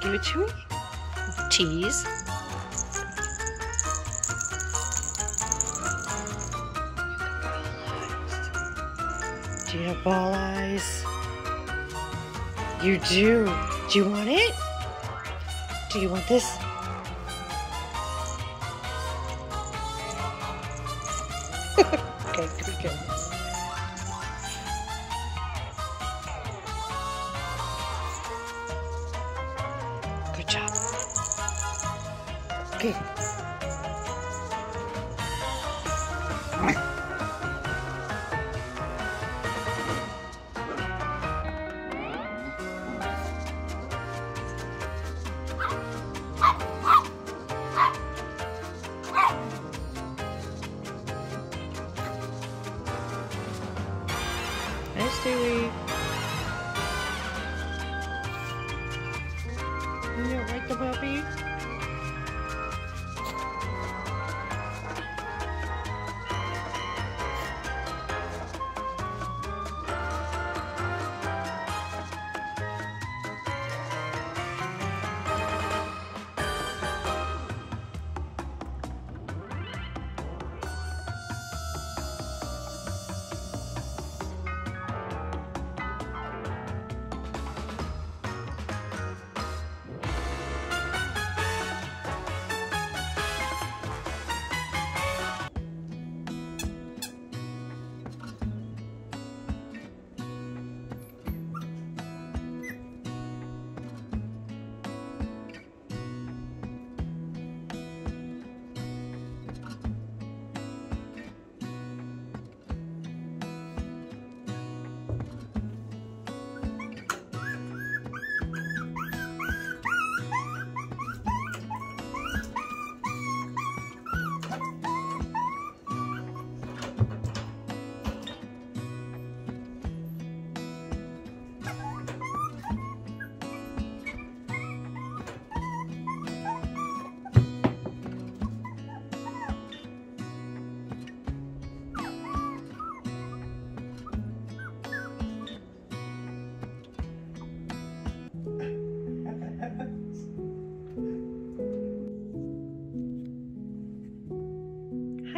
do it to me? Cheese. Do you have ball eyes? You do. Do you want it? Do you want this? okay, good, good. Job. Okay. Hi, Stewie. You right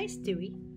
Hi, Stewie.